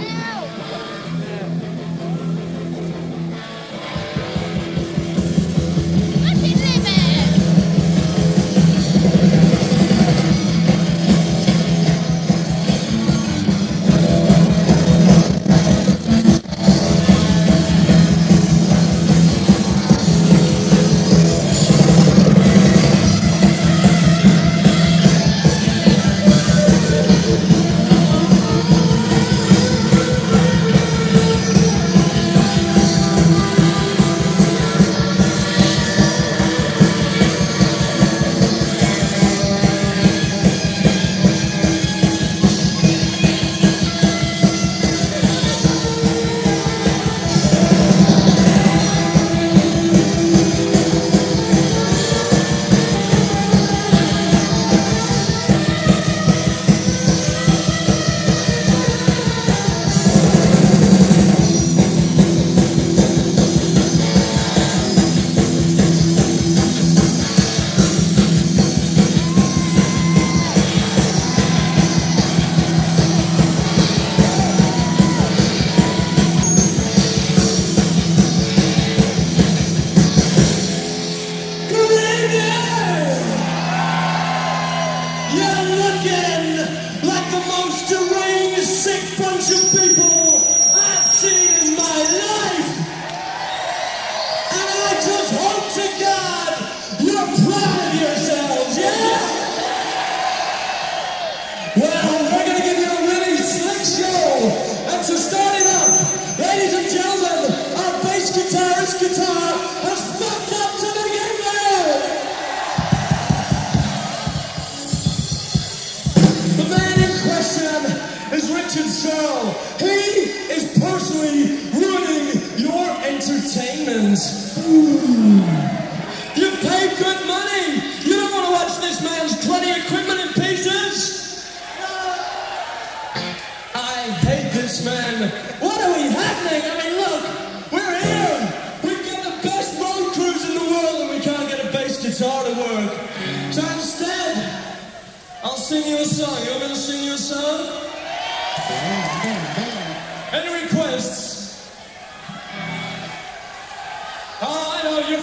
Ow! You paid good money. You don't want to watch this man's bloody equipment in pieces. I hate this man. What are we happening? I mean, look, we're here. We've got the best road crews in the world and we can't get a bass guitar to work. So instead, I'll sing you a song. You want me to sing you a song?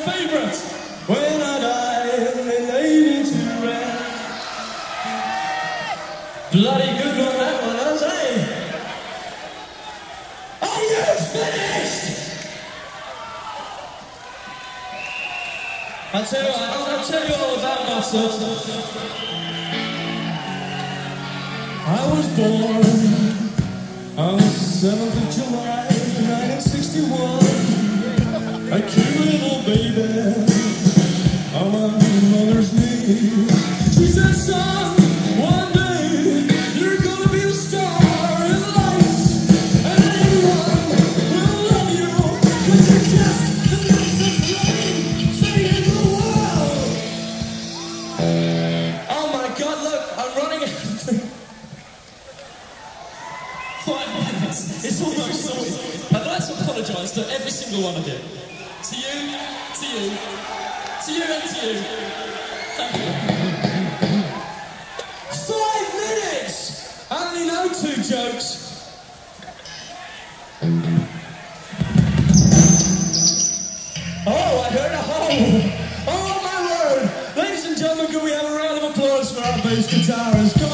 favorites. When I die they lay me to rest. Bloody good one that one, I say. Are you finished? I tell you, I'll, I'll tell you all about myself. I was born on the 7th of July, 1961. I came a little baby on my mother's knee. She said, son, one day you're gonna be a star in life, and anyone will love you because you're just the nicest thing in the world. Oh my God! Look, I'm running. Five minutes. It's almost. I'd like to apologise to every single one of you to you, to you and to you. Thank you. Five minutes! I only know two jokes. Oh, I heard a hole. Oh, my word. Ladies and gentlemen, can we have a round of applause for our bass guitarist?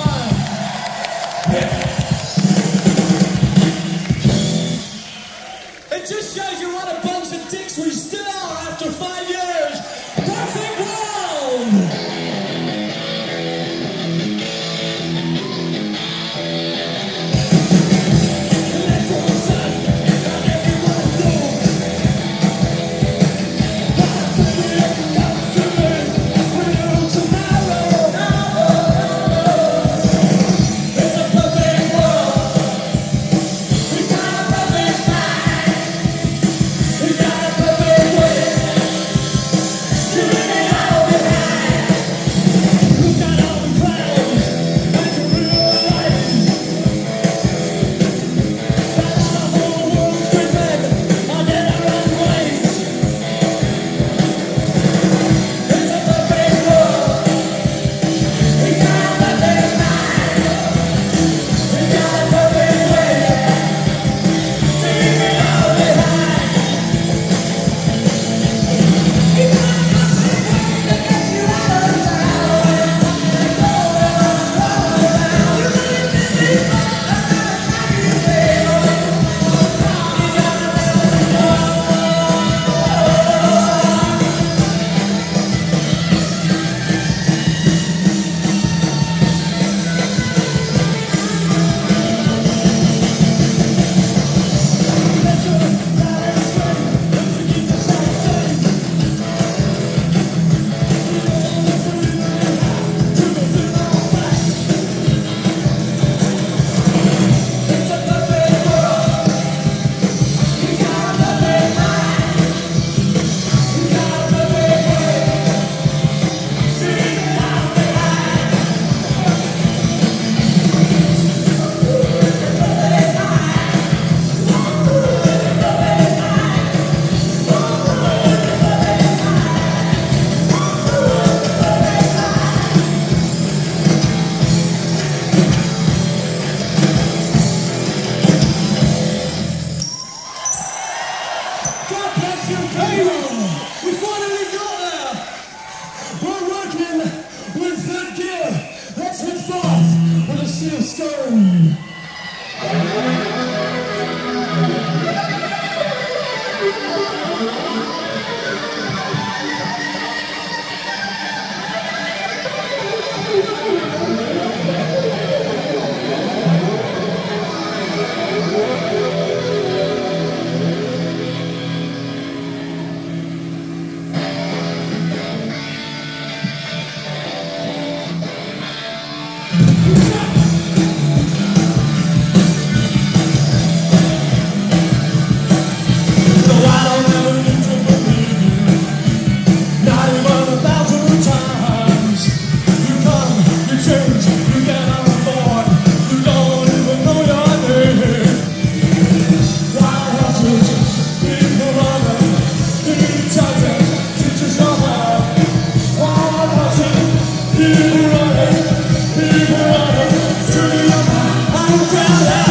umbrella.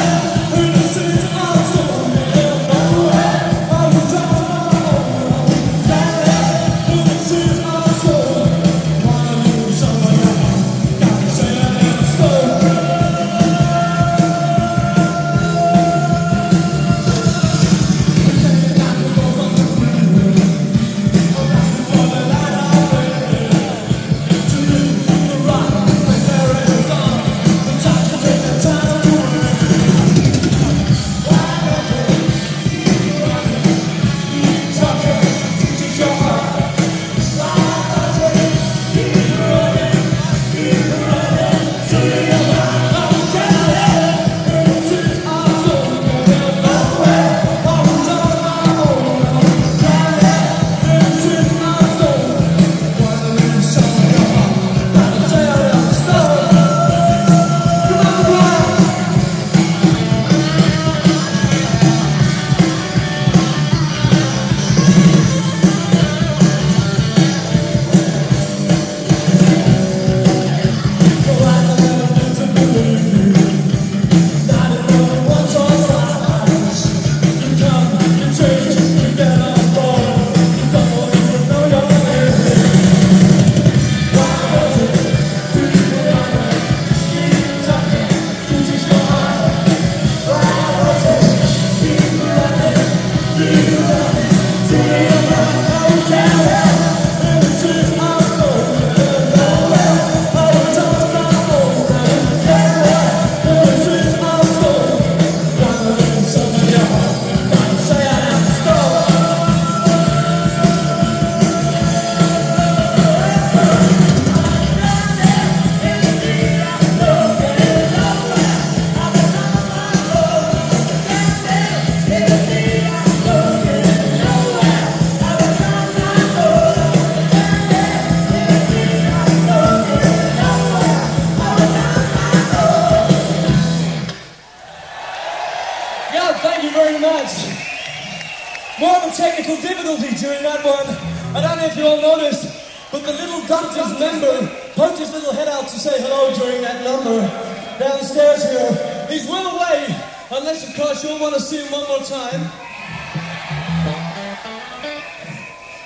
Course want to see him one more time.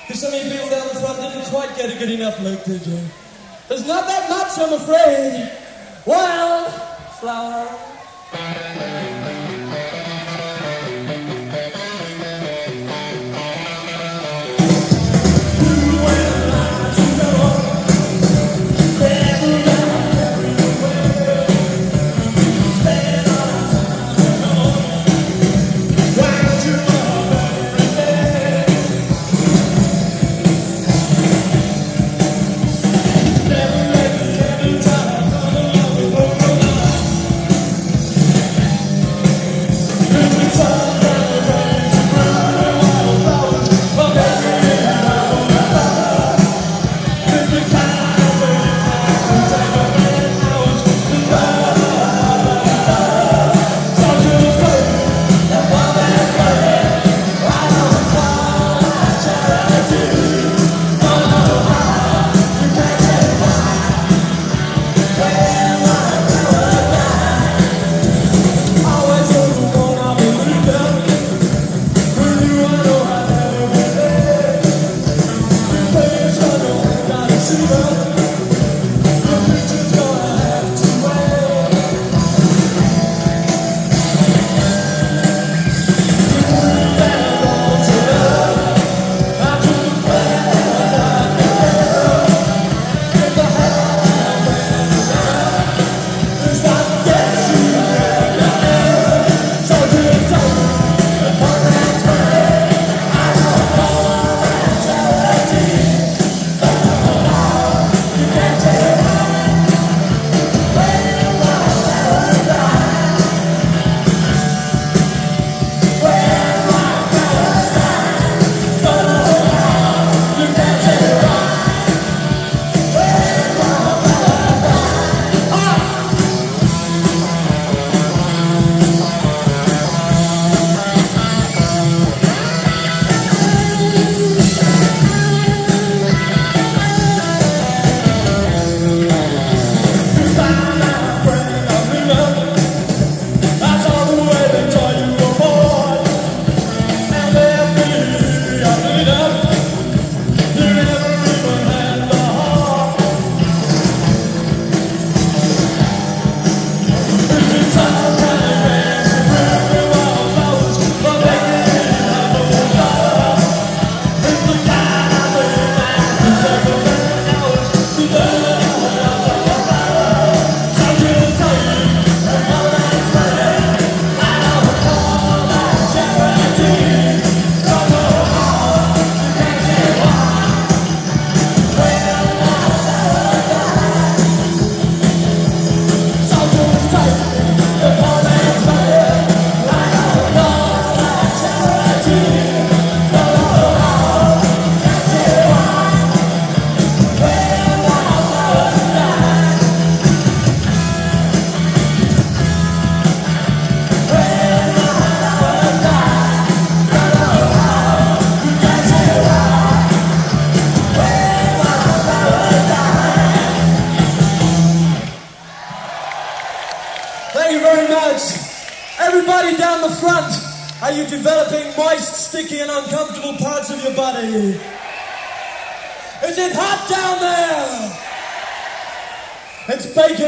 Because of you people down the front didn't quite get a good enough look, did you? There's not that much, I'm afraid. Wild flower.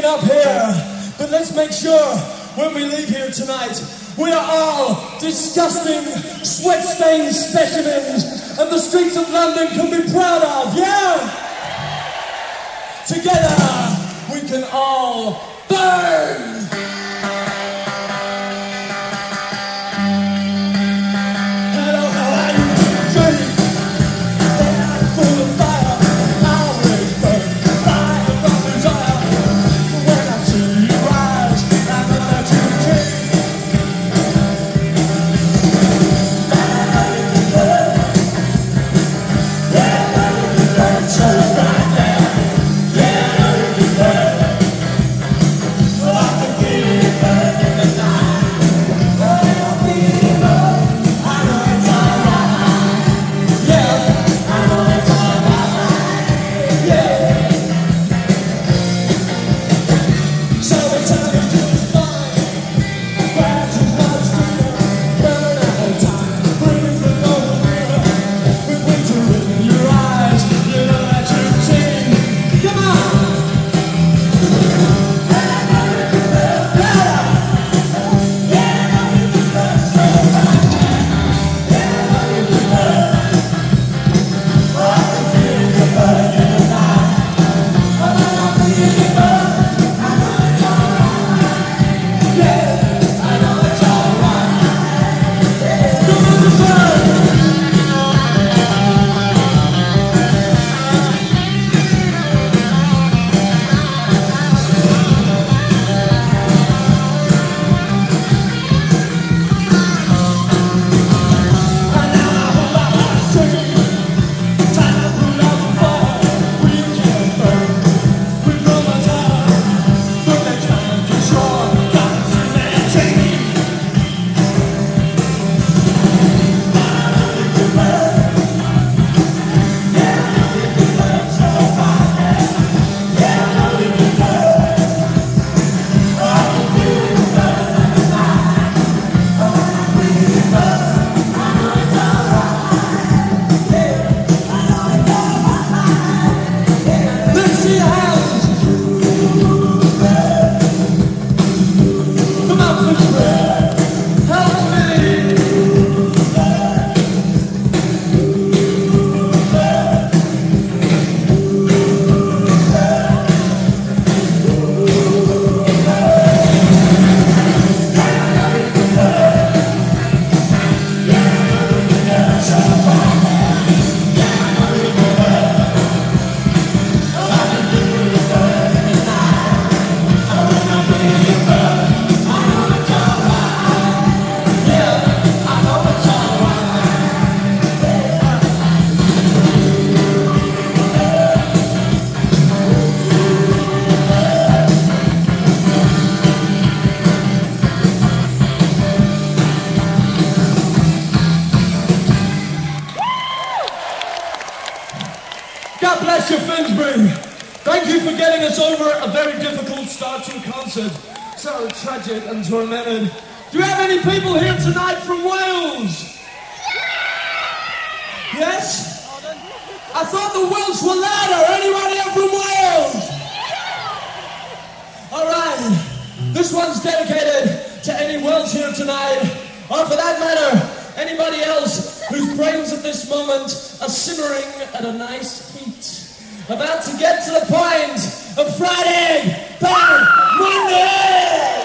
Up here. But let's make sure when we leave here tonight, we are all disgusting, sweat-stained specimens, and the streets of London can be proud of, yeah? Together, we can all burn! Tragic and tormented. Do you have any people here tonight from Wales? Yes? I thought the Welsh were louder. Anybody here from Wales? All right. This one's dedicated to any Welsh here tonight, or for that matter, anybody else whose brains at this moment are simmering at a nice heat, about to get to the point of Fried egg, bad Monday.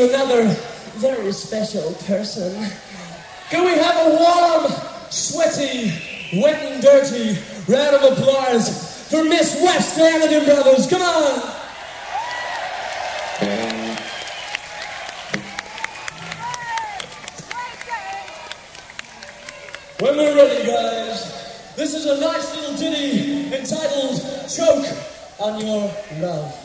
to another very special person. Can we have a warm, sweaty, wet and dirty round of applause for Miss West Anderton Brothers? Come on! When we're ready, guys, this is a nice little ditty entitled Choke on Your Love.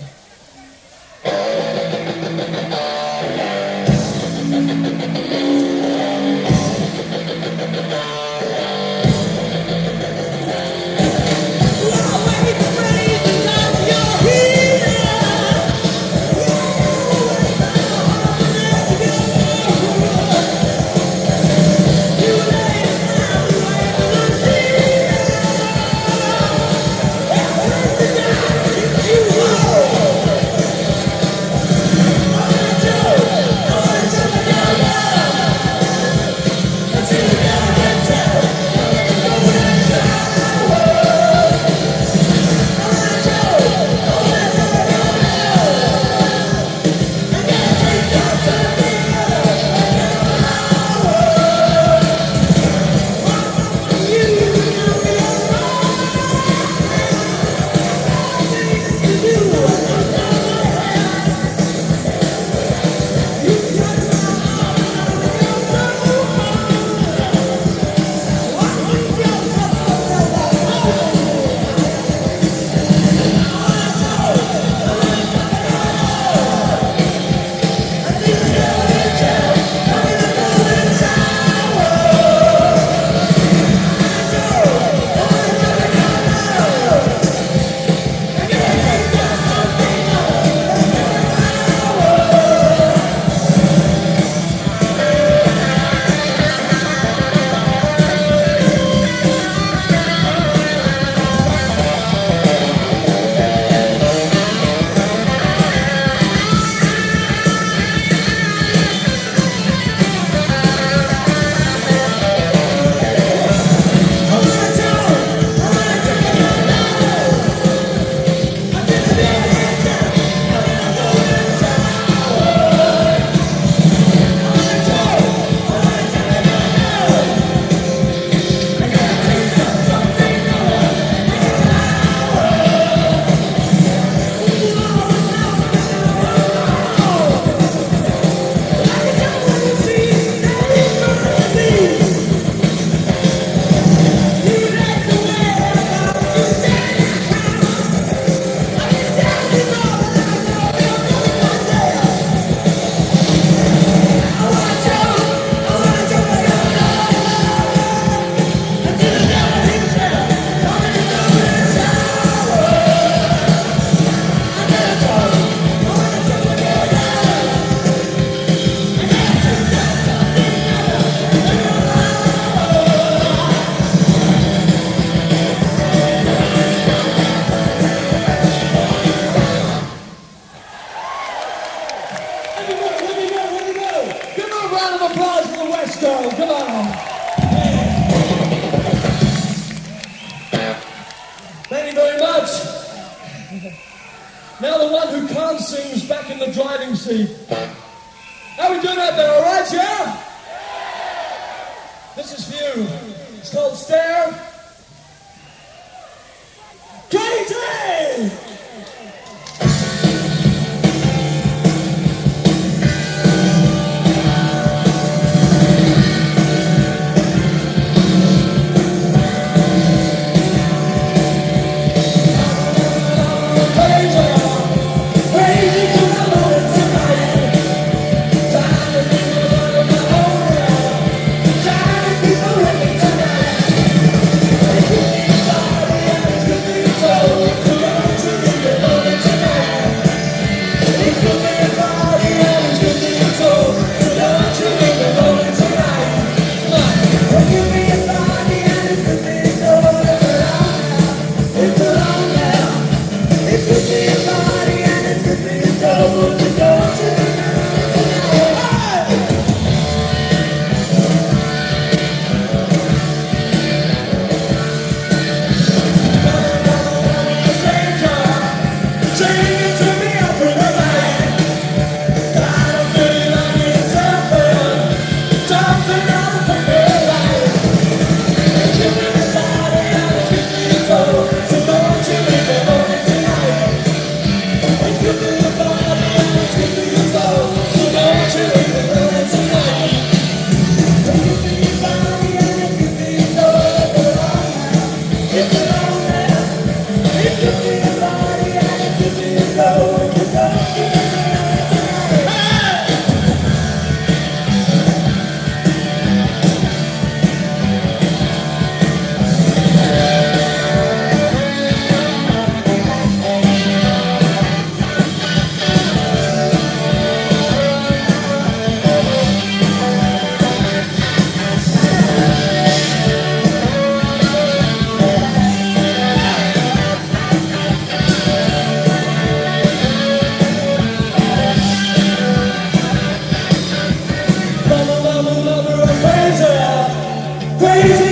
Feliz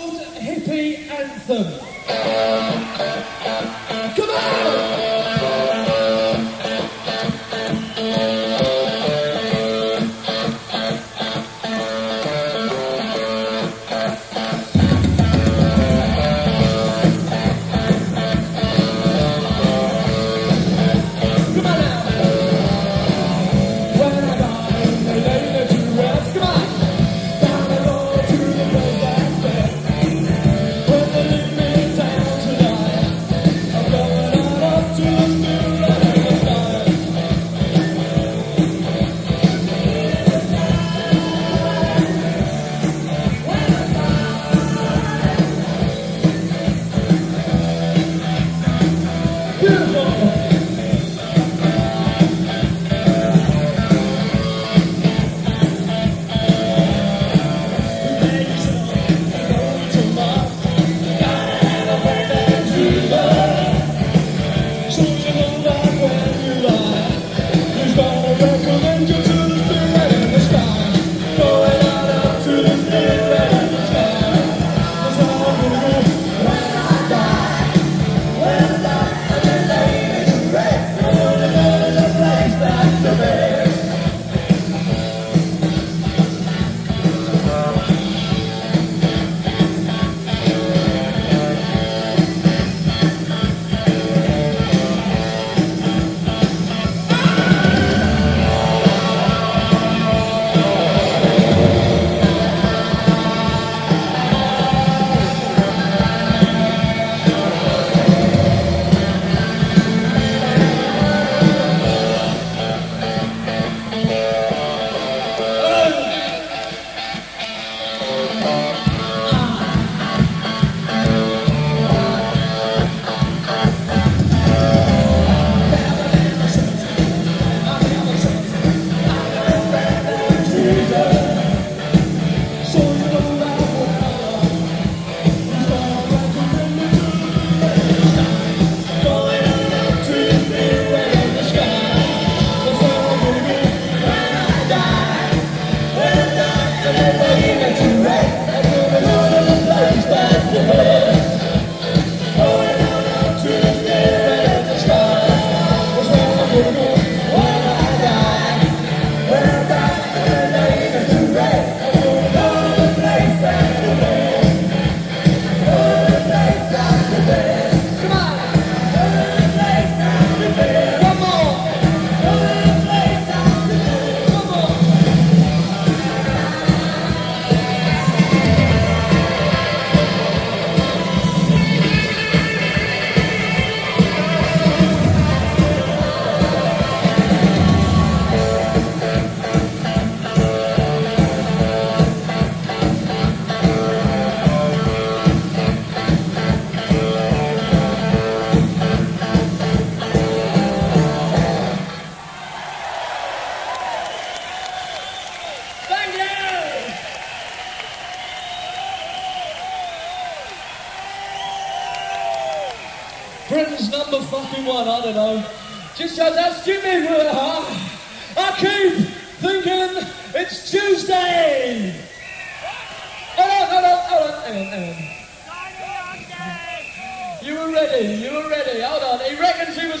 old hippie anthem. Come on!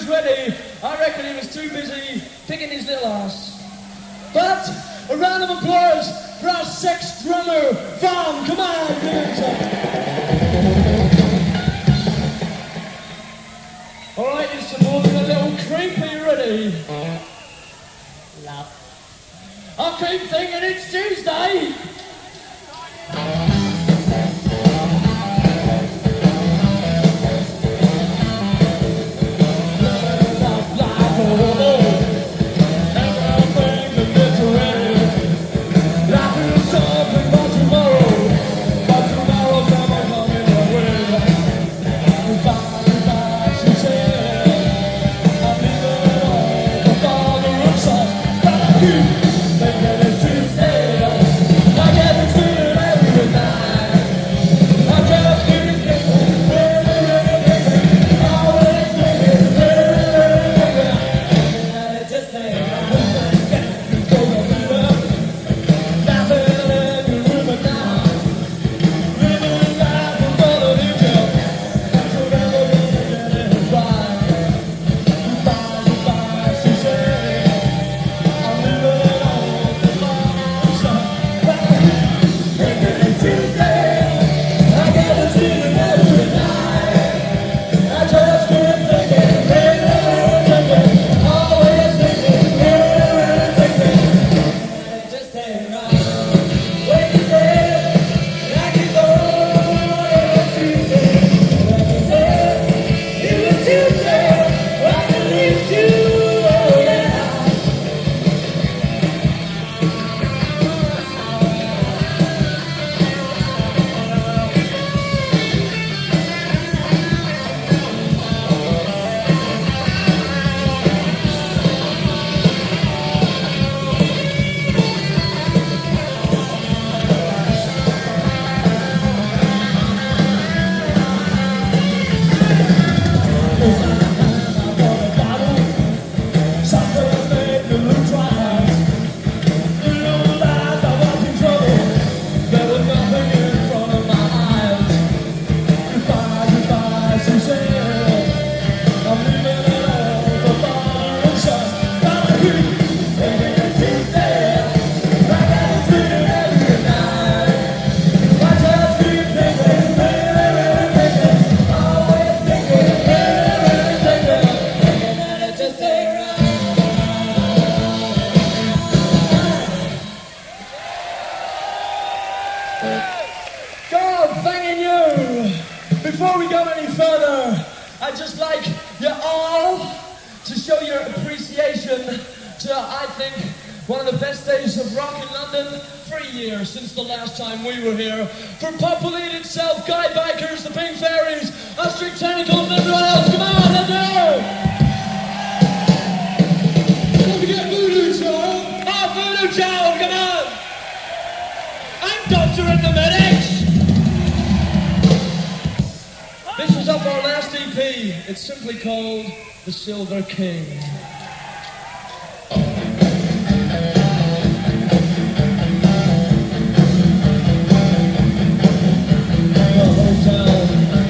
was ready. I reckon he was too busy picking his little ass. But a round of applause for our sex drummer, Van. Come on, dude. All right, you supporting a little creepy, ready? Love. I keep thinking it's Tuesday.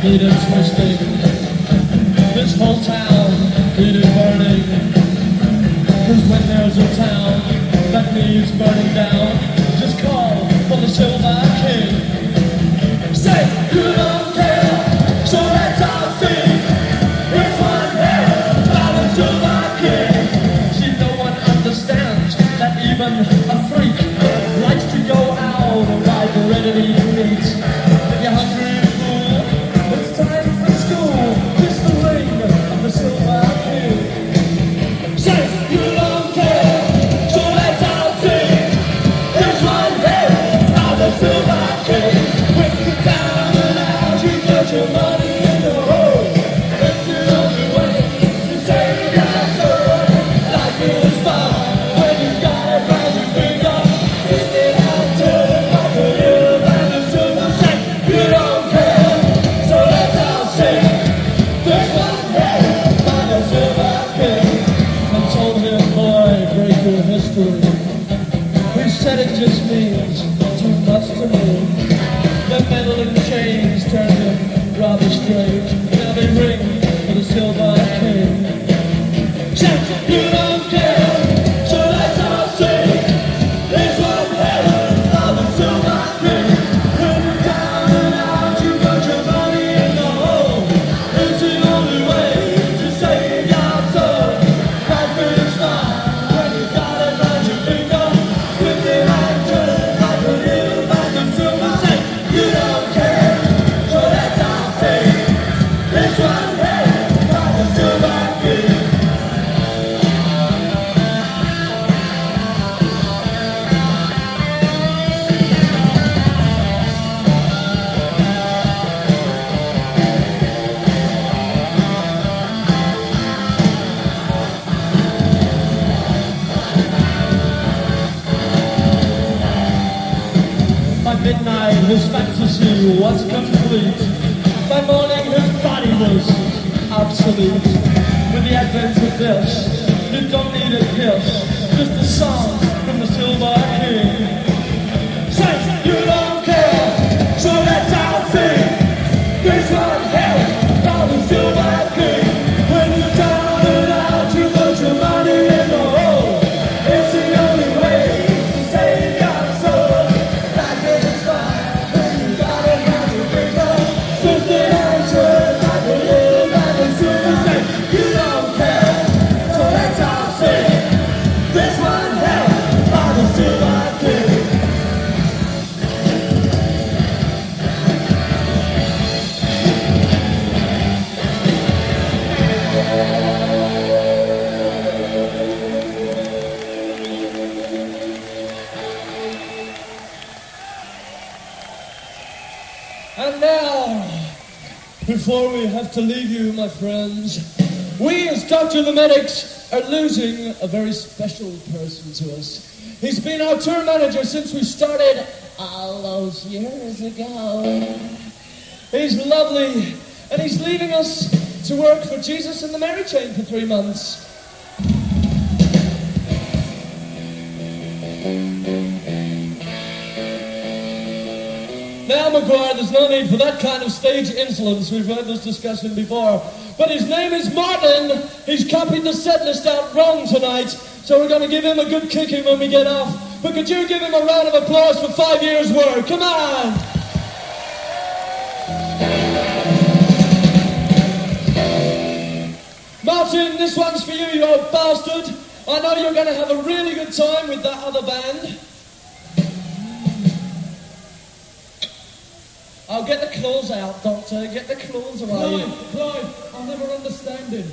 it is twisting. This whole town, it is burning. Cause when there's a town that needs burning down, just call for the Silver King. Say, goodbye. Was complete. By morning, his body was obsolete. With the advent of this, the Medics are losing a very special person to us. He's been our tour manager since we started all those years ago. He's lovely, and he's leaving us to work for Jesus and the Mary Chain for three months. McGuire, there's no need for that kind of stage insolence. We've had this discussion before. But his name is Martin. He's copied the set list out wrong tonight. So we're going to give him a good kicking when we get off. But could you give him a round of applause for five years' work? Come on! Martin, this one's for you, you old bastard. I know you're going to have a really good time with that other band. Oh, get the claws out, Doctor. Get the claws away. Clive, Clive, I'll never understand him.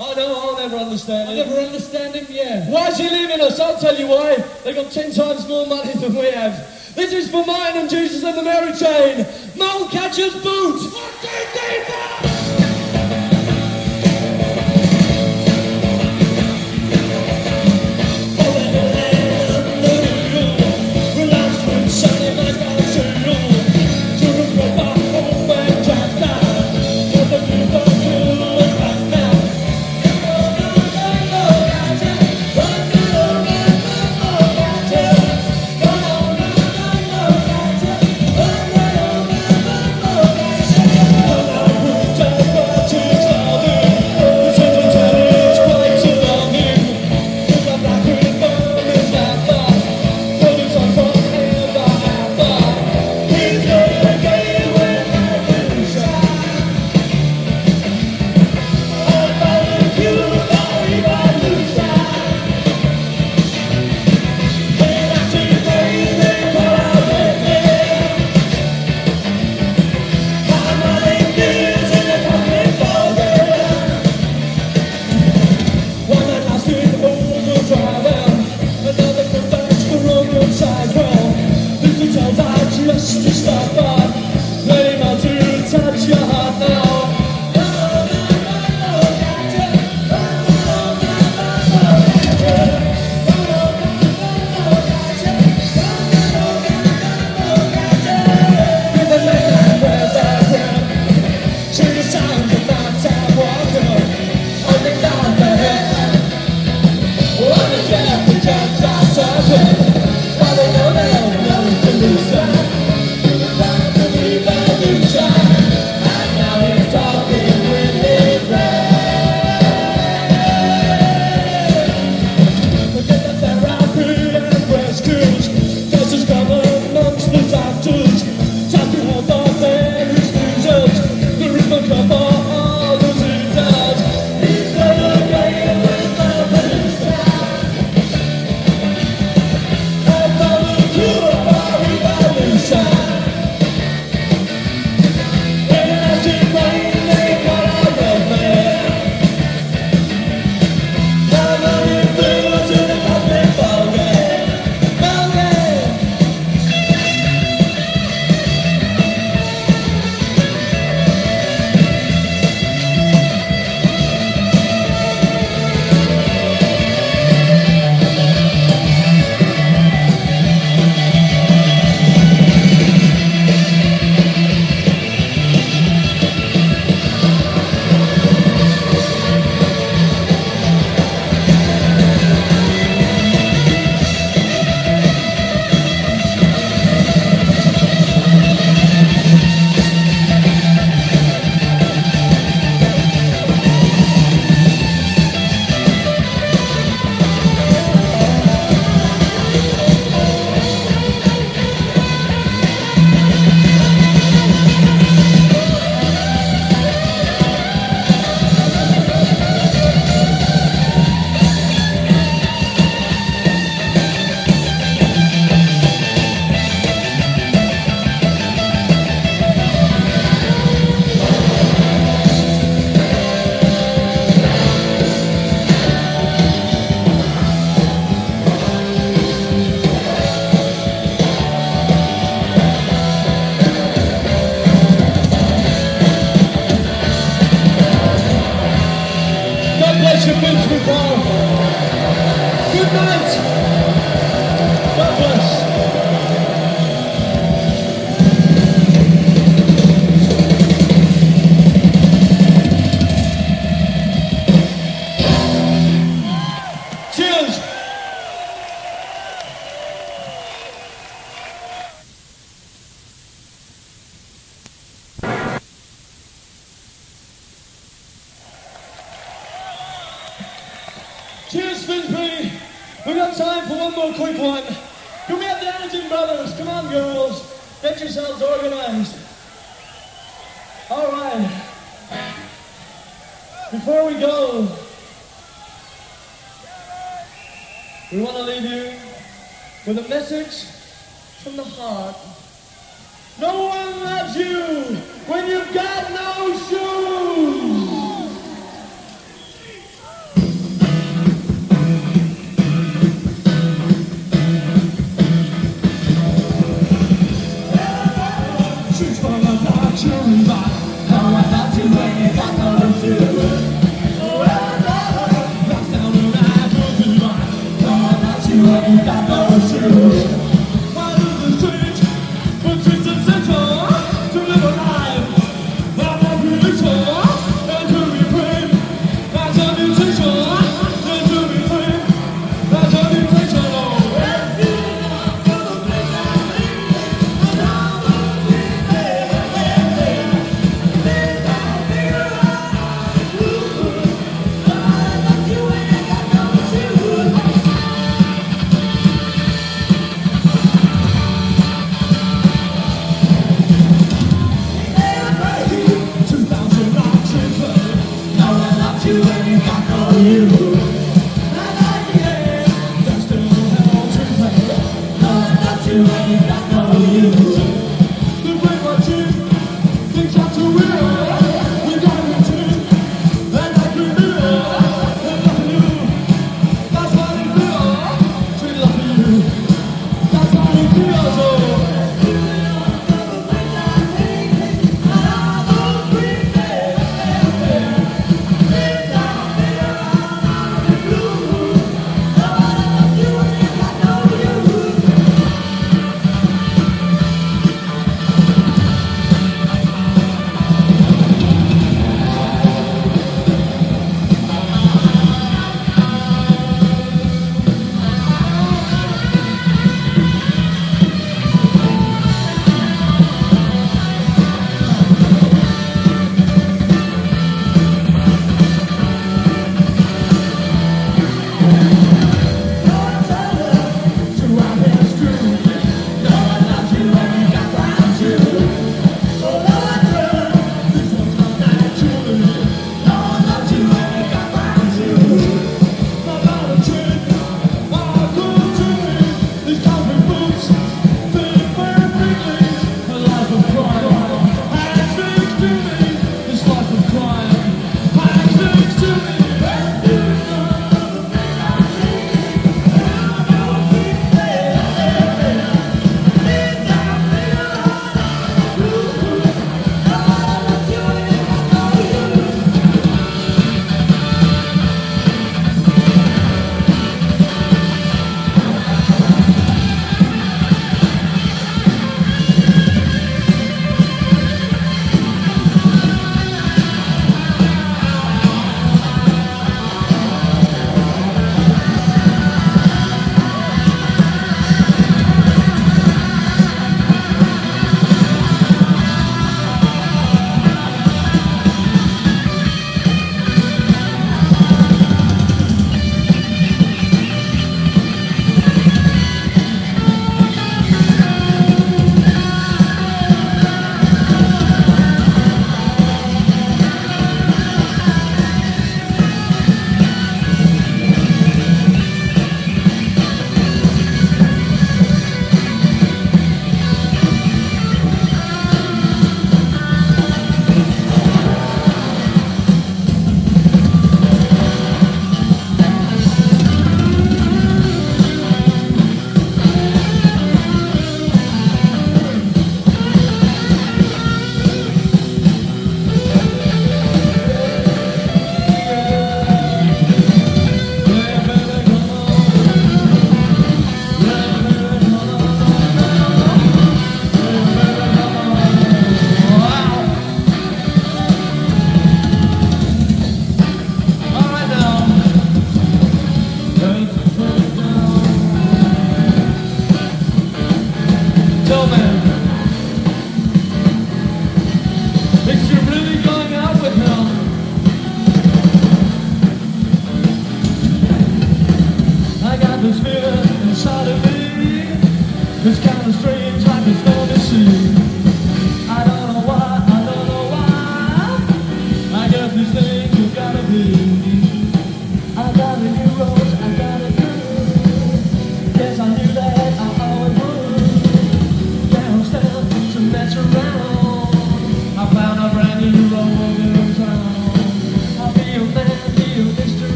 I know, I'll never understand him. I'll never understand him, yeah. Why is he leaving us? I'll tell you why. They got ten times more money than we have. This is for mine and Jesus and the Mary Chain. Mole catcher's boot. One, two, three,